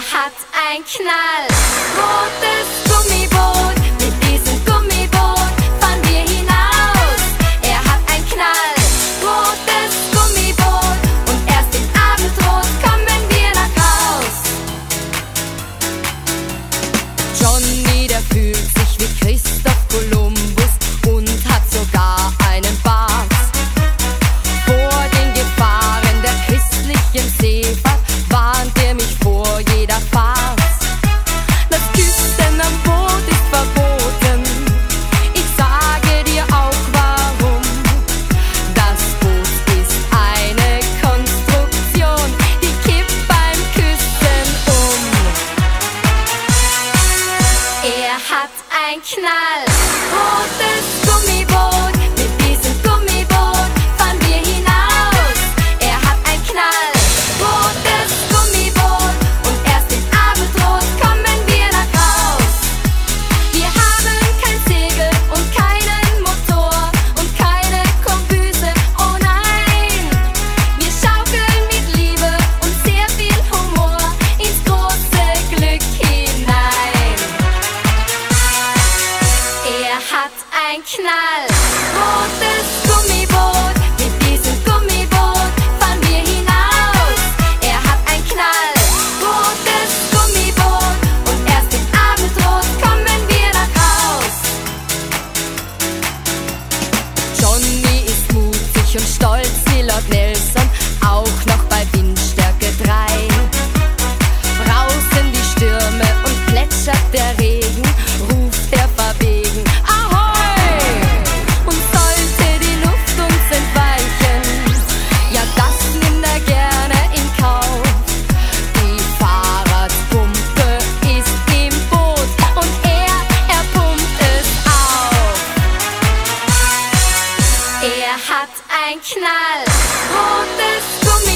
hat ein Knall. Rotes Gummiboot, mit diesem Gummiboot fahren wir hinaus. Er hat ein Knall. Rotes Gummiboot und erst im Abendrot kommen wir nach Haus. Johnny, der fühlt sich wie Christoph Kolumbus Knall. Ein Knall. Rotes Gummiboot, mit diesem Gummiboot fahren wir hinaus. Er hat ein Knall. Rotes Gummiboot und erst im Abendrot kommen wir nach Haus. Johnny ist mutig und stolz wie Lord Nelson, Hat ein Knall. Rotes Gummi